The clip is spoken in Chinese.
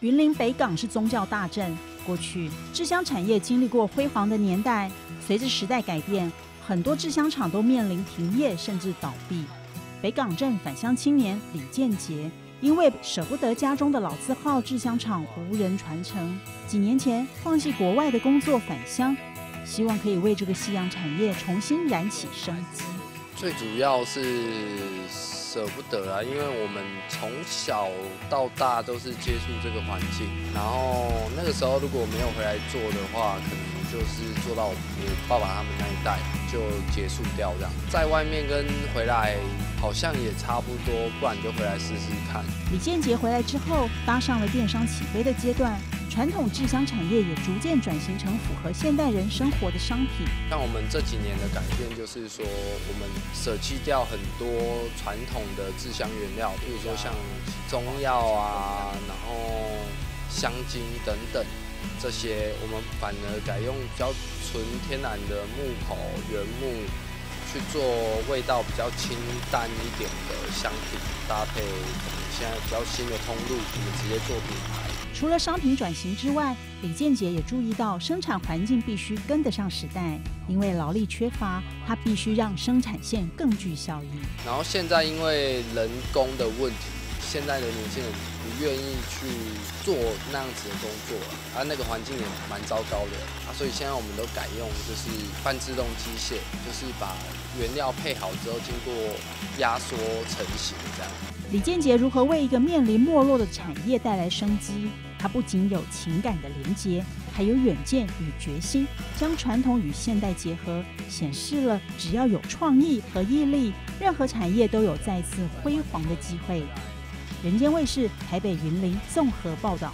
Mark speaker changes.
Speaker 1: 云林北港是宗教大镇，过去制香产业经历过辉煌的年代，随着时代改变，很多制香厂都面临停业甚至倒闭。北港镇返乡青年李建杰，因为舍不得家中的老字号制香厂无人传承，几年前放弃国外的工作返乡，希望可以为这个夕阳产业重新燃起生机。
Speaker 2: 最主要是。舍不得啊，因为我们从小到大都是接触这个环境，然后那个时候如果没有回来做的话，可能就是做到我爸爸他们那一代就结束掉这样。在外面跟回来好像也差不多，不然就回来试试看。
Speaker 1: 李建杰回来之后，搭上了电商起飞的阶段。传统制香产业也逐渐转型成符合现代人生活的商品。
Speaker 2: 像我们这几年的改变，就是说我们舍弃掉很多传统的制香原料，比如说像中药啊，然后香精等等这些，我们反而改用比较纯天然的木头原木去做味道比较清淡一点的香品，搭配现在比较新的通路，我们直接做品牌。
Speaker 1: 除了商品转型之外，李建杰也注意到生产环境必须跟得上时代，因为劳力缺乏，他必须让生产线更具效益。
Speaker 2: 然后现在因为人工的问题，现在的年轻人不愿意去做那样子的工作，啊，那个环境也蛮糟糕的啊，所以现在我们都改用就是半自动机械，就是把原料配好之后，经过压缩成型这样。
Speaker 1: 李建杰如何为一个面临没落的产业带来生机？它不仅有情感的连接，还有远见与决心，将传统与现代结合，显示了只要有创意和毅力，任何产业都有再次辉煌的机会。人间卫视台北云林综合报道。